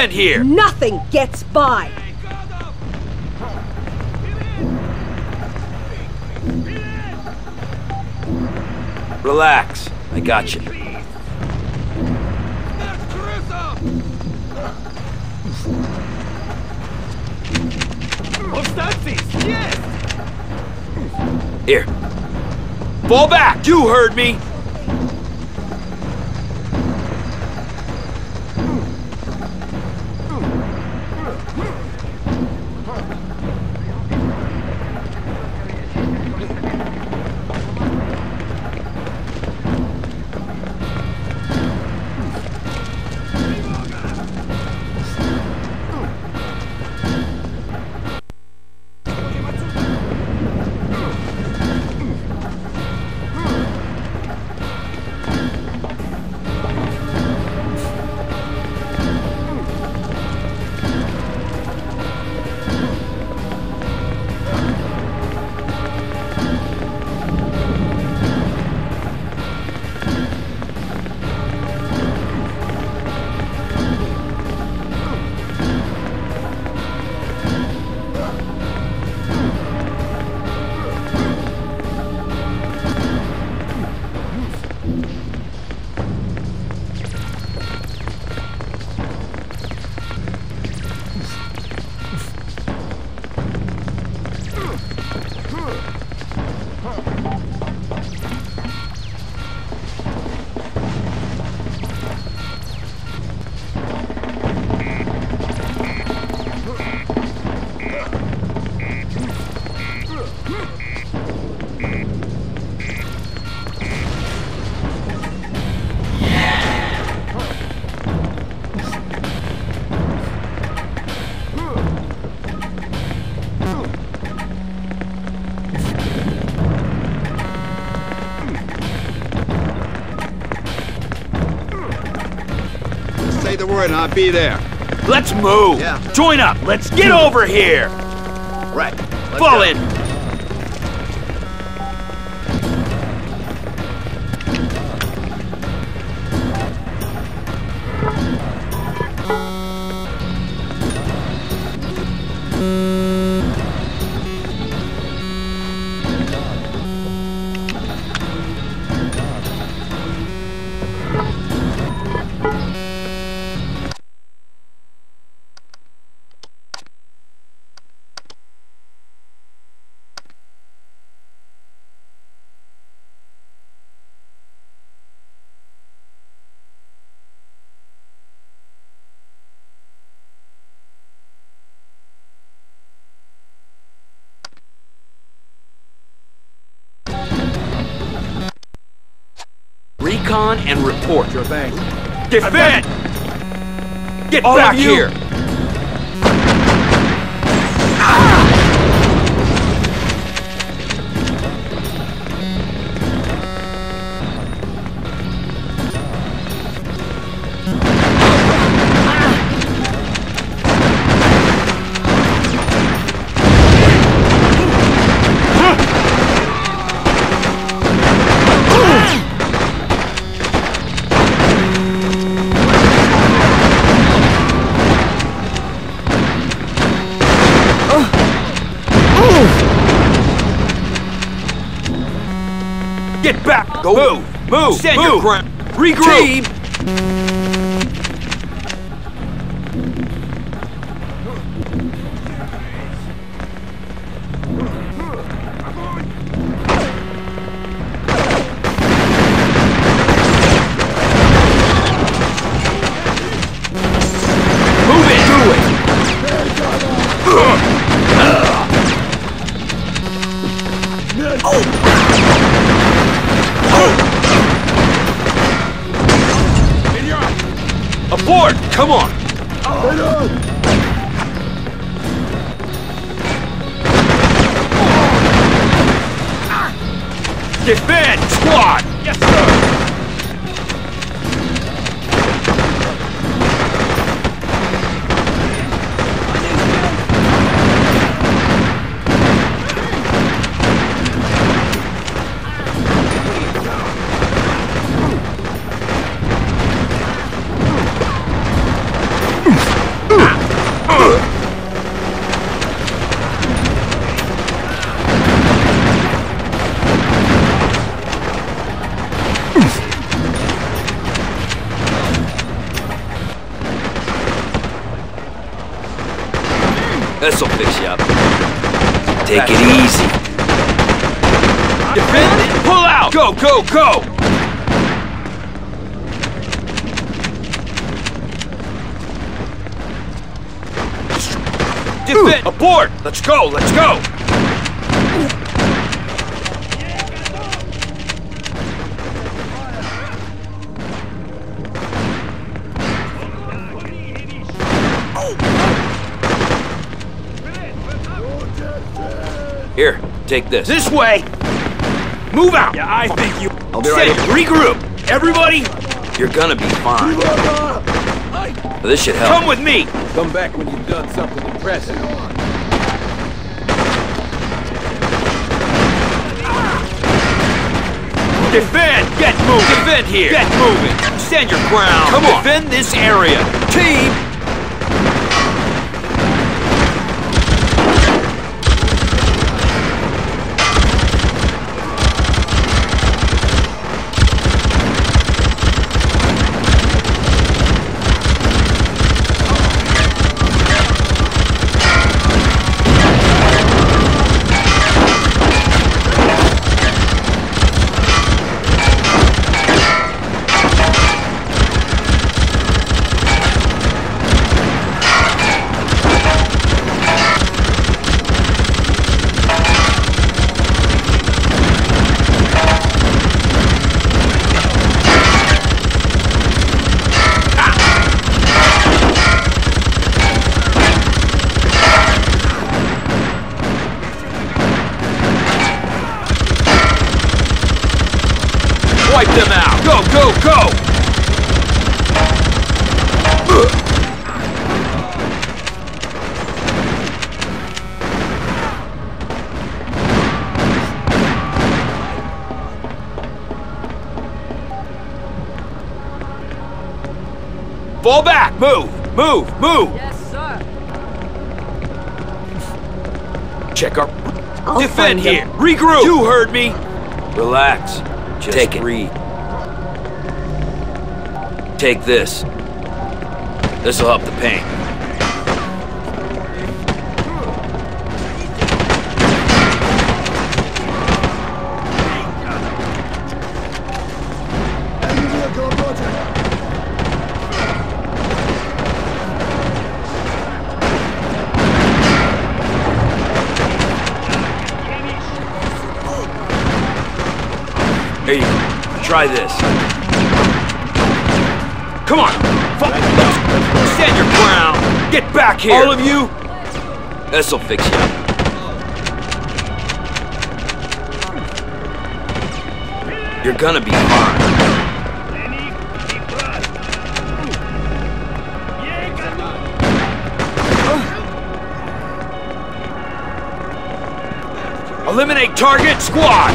just here. Nothing gets by. Relax. I got you. Here. Fall back! You heard me! Say the word and I'll be there. Let's move! Yeah. Join up! Let's get over here! Right. Let's Fall go. in! And report. Sure thing. Defend! Get All back here! Go! Move! Move! Stand your move. ground! Regroup! It! Do it! Aboard! Come on! Defend! Squad! Yes, sir! This'll fix you up. Take it easy. Defend it. Pull out. Go, go, go. Defend. Abort. Let's go. Let's go. Here, take this. This way! Move out! Yeah, I think you... I'll be right Stay, Regroup! Everybody! You're gonna be fine. This should help. Come with me! Come back when you've done something impressive. Defend! Get moving! Defend here! Get moving! Stand your ground! Come on! Defend this area! Team! Wipe them out! Go, go, go! Fall back! Move! Move! Move! Yes, sir. Check our... I'll Defend here! Regroup! You heard me! Relax. Just Take breathe. Take this. This'll help the pain. Here you go. Try this. Come on! Fu- Stand your ground! Get back here! All of you! This'll fix you. You're gonna be fine. Eliminate target squad!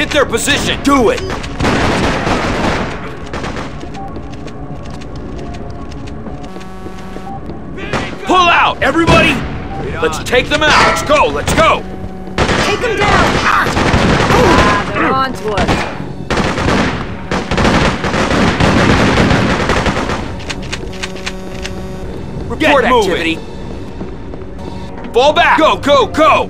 Hit their position. Do it. Pull out, everybody. Let's take them out. Let's go. Let's go. Take them down. Ah, they're on to us. Report activity. Fall back. Go, go, go.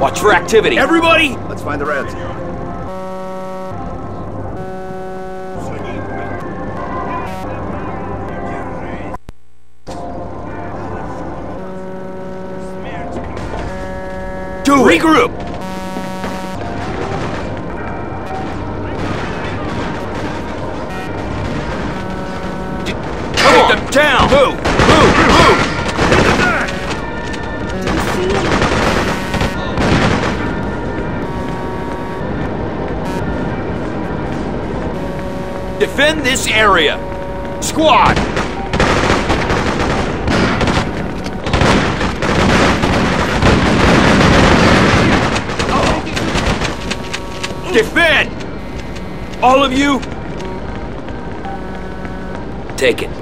Watch for activity. Everybody, Let's find the Reds. Regroup. Take them down. Move, move, move. Defend this area. Squad! Defend! All of you, take it.